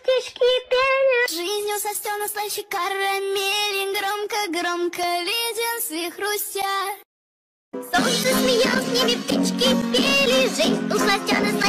птички пели. Жизнь у Состена слаще карамели, Громко-громко леденцы хрустят. Солнце смеялось, в небе птички пели. Жизнь у Сластена слаще.